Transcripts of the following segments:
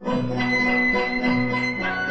Thank you.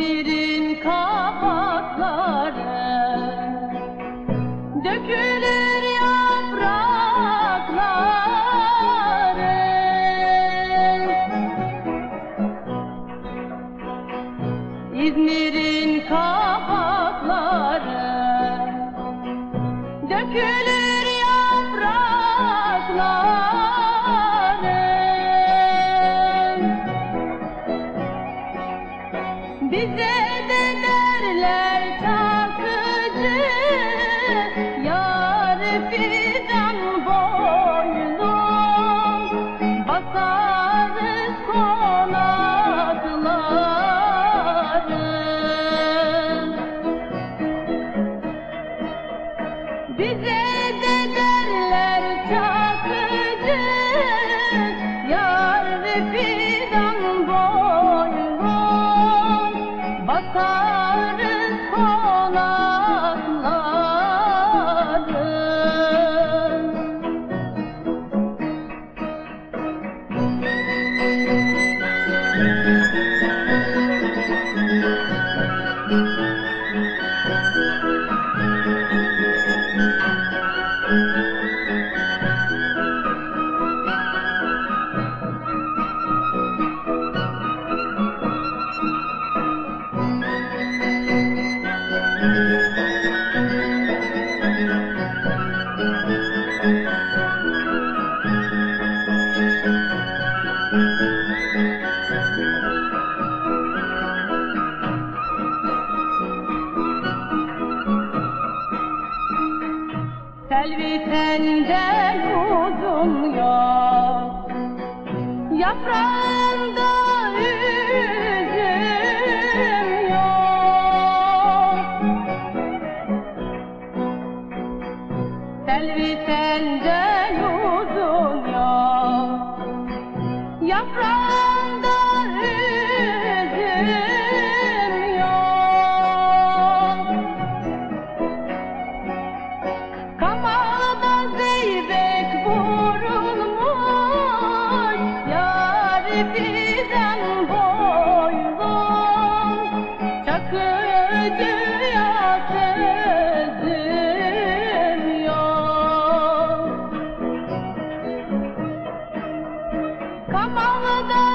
İzmir'in kabakları dökülür yaprakları. İzmir'in kabakları dökülür bize de derler takıcı Yar fidan boynum Basarız konakları. Bize Selvi senden uzun yok. Yaprağında üzüm yok. Selvi senden uzun yok. Yaprağında Yar fidan boylum Çakıcıya sözüm yok Kamal